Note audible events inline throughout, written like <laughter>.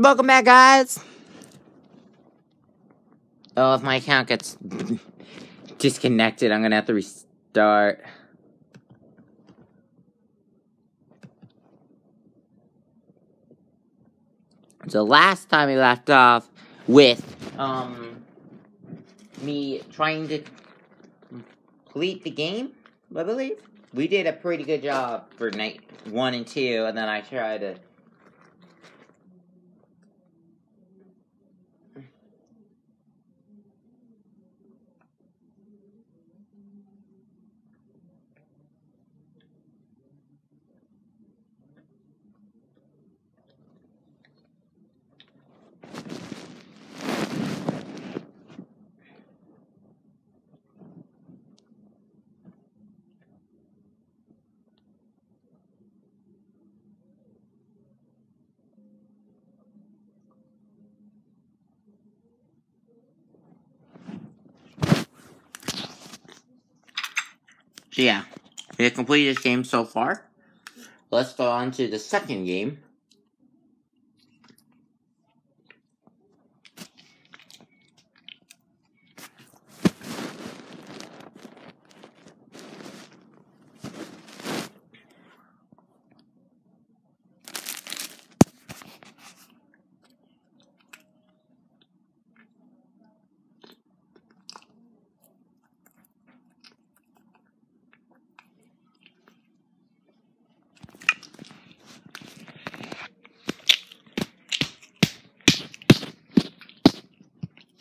Welcome back, guys. Oh, if my account gets disconnected, I'm gonna have to restart. So last time we left off with um me trying to complete the game, I believe. We did a pretty good job for night one and two, and then I tried to So yeah, we have completed this game so far. Let's go on to the second game.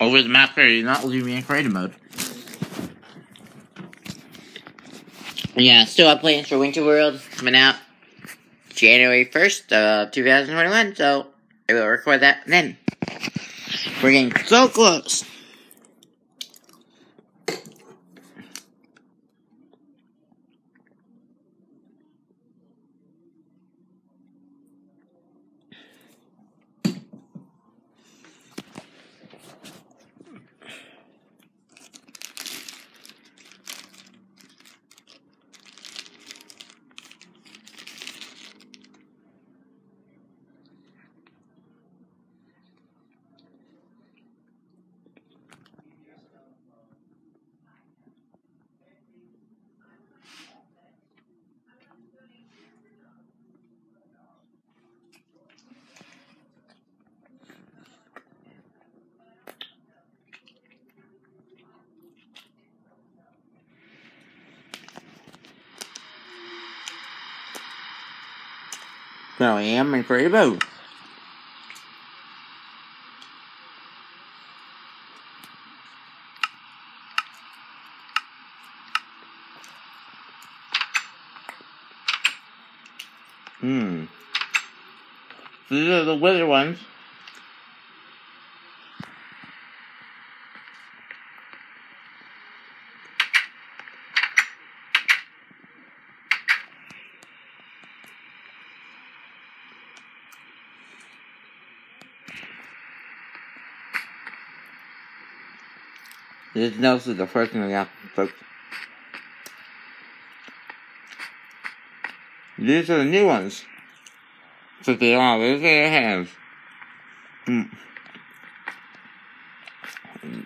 Over the map area, not leaving me in creative mode. Yeah, still have plans for Winter World coming out January 1st, uh, 2021, so I will record that then. We're getting so close. So I am in creative mode. Hmm. These are the wither ones. This notes is the first thing we got, folks. These are the new ones. So they are, these their hands. Hmm.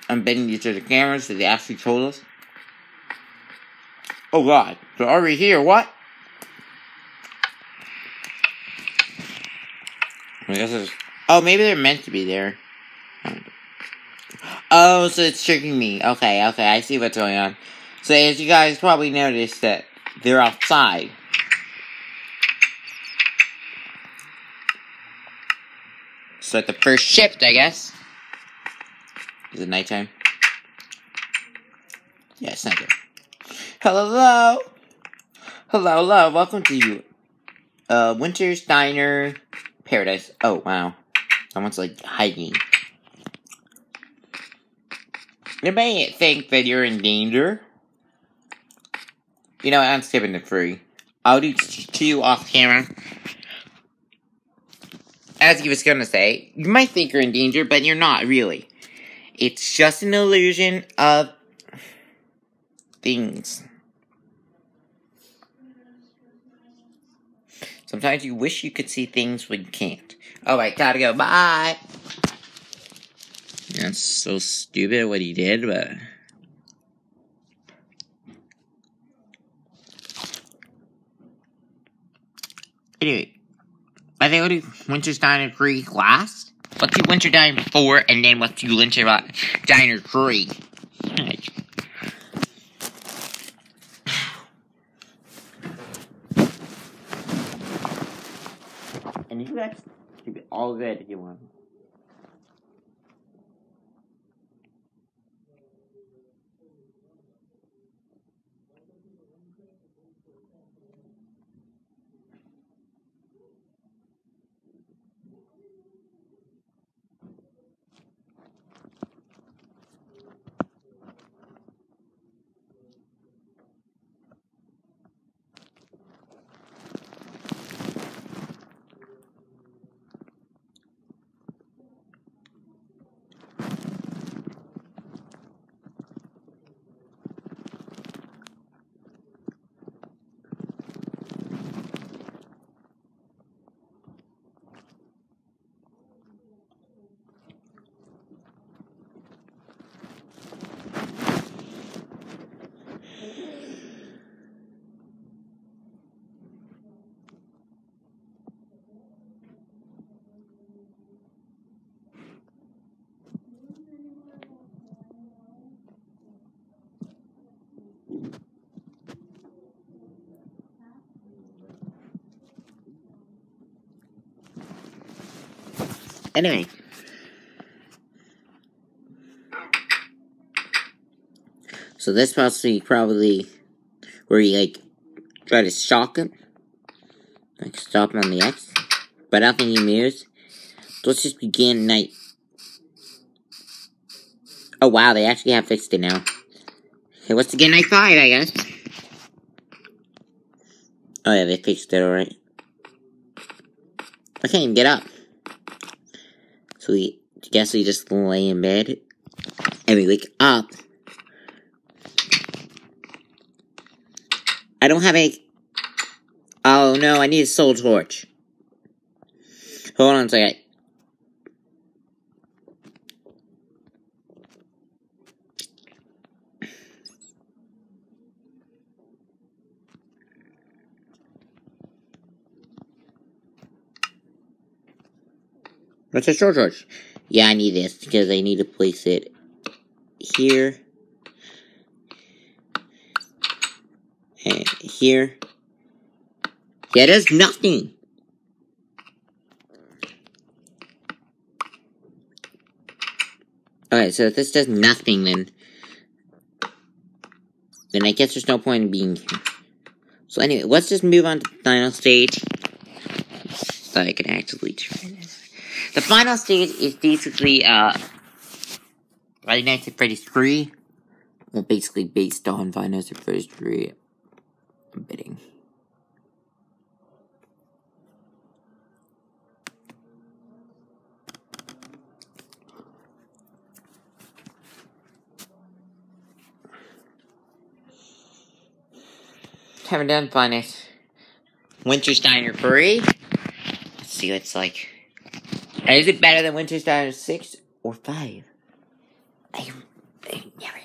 I'm betting these are the cameras that they actually told us. Oh god, they're already here, what? I guess it's, oh, maybe they're meant to be there. Oh, so it's tricking me. Okay, okay, I see what's going on. So as you guys probably noticed that they're outside. So at the first shift, I guess. Is it nighttime? Yeah, it's nighttime. Hello, hello. Hello, hello. Welcome to you. Uh, Winter's Diner Paradise. Oh, wow. Someone's like hiking. You may think that you're in danger. You know, I'm skipping the free. I'll do two off camera. As he was gonna say, you might think you're in danger, but you're not really. It's just an illusion of things. Sometimes you wish you could see things when you can't. Alright, gotta go. Bye. That's so stupid what he did, but. Anyway, I think what do Winter's Diner 3 last? What's the Winter Diner 4 and then what's the Winter Diner 3? <sighs> and you guys keep it all good if you want. Anyway. So this possibly probably where you like try to shock him. Like stop him on the X. But I don't think he moves. Let's just begin night. Oh wow, they actually have fixed it now. Okay, what's again night five, I guess. Oh yeah, they fixed it alright. I can't even get up. So we guess we just lay in bed and we wake up. I don't have a. Oh no, I need a soul torch. Hold on a second. What's a short charge. Yeah, I need this because I need to place it here. And here. Yeah, there's nothing. Alright, so if this does nothing, then... Then I guess there's no point in being here. So anyway, let's just move on to the final stage. So I can actually try. The final stage is basically, uh, Friday Nights at Freddy's 3. Well, basically based on Five Nights at Freddy's 3 bidding. Haven't done Finest. Winter's Diner 3. Let's see what it's like. Is it better than Winter's Diner 6 or 5? I, I never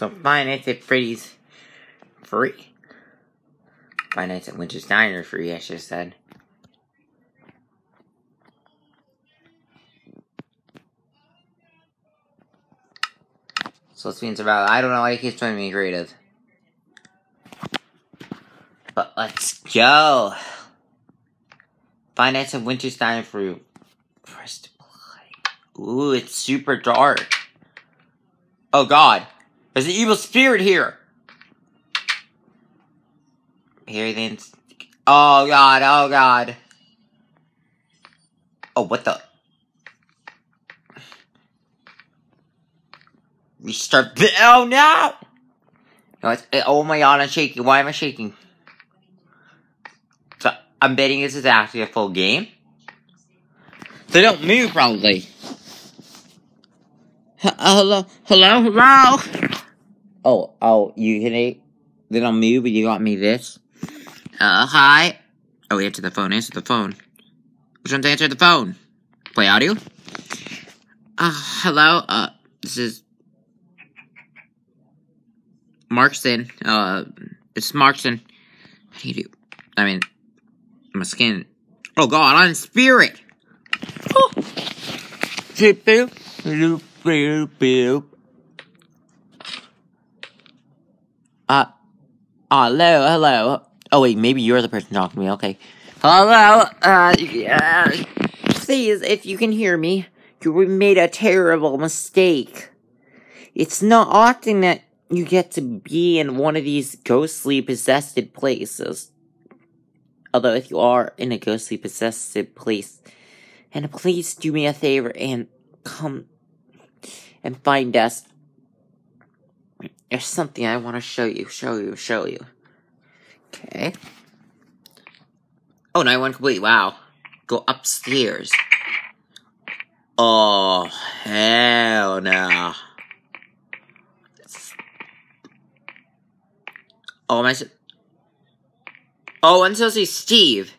So Five Nights at Freddy's free. Five Nights at Winter's Diner free, I should have said. So let's be about I don't know why he keeps trying to be creative. But let's go. Five Nights at Winter's Diner for press to play. Ooh, it's super dark. Oh god. There's an evil spirit here. Here then. Oh god, oh god. Oh, what the? We start. Oh no! no eh, oh my god, I'm shaking. Why am I shaking? So, I'm betting this is actually a full game. They don't move, probably. Hello, hello, hello. Oh, oh, you hit it. They don't move, but you got me this. Uh, hi. Oh, answer the phone. Answer the phone. Which one's answer the phone? Play audio. Uh, hello. Uh, this is Markson. Uh, it's Markson. How do you do? I mean, my skin. Oh God, I'm spirit. Oh. Boop boop boop boop. Uh, hello, hello. Oh wait, maybe you're the person talking to me. Okay. Hello. Uh, yeah. Please, if you can hear me, you made a terrible mistake. It's not often that you get to be in one of these ghostly possessed places. Although if you are in a ghostly possessed place, and please do me a favor and come and find us there's something I want to show you, show you, show you. Okay. Oh, 91 complete. Wow. Go upstairs. Oh, hell no. Oh, am I... Oh, I'm supposed to be Steve.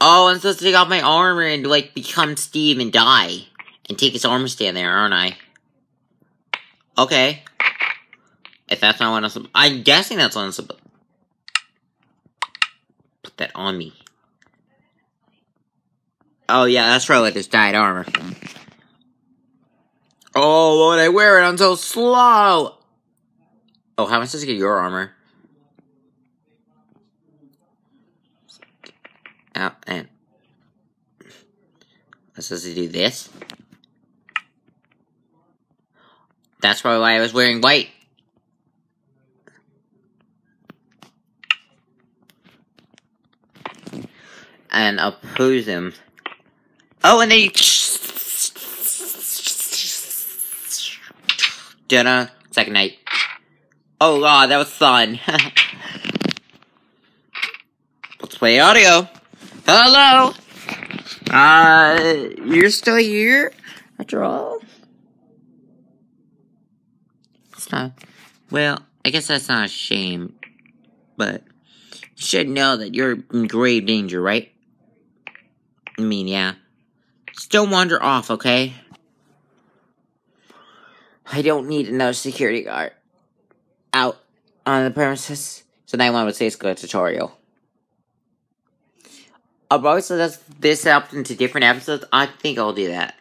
Oh, I'm supposed to take off my armor and, like, become Steve and die. And take his armor stand there, aren't I? Okay. If that's not what I'm I'm guessing that's what I'm Put that on me. Oh yeah, that's probably like this dyed armor. Oh, when I wear it, I'm so slow! Oh, how am I supposed to get your armor? Out and... I'm supposed to do this? That's probably why I was wearing white. and oppose him. Oh, and they dinner second night. Oh god, that was fun. <laughs> Let's play audio. Hello. Uh, you're still here after all. Well, I guess that's not a shame, but you should know that you're in grave danger, right? I mean, yeah. Still wander off, okay? I don't need another security guard out on the premises. So now one would say it's good tutorial. Although so that's this up into different episodes, I think I'll do that.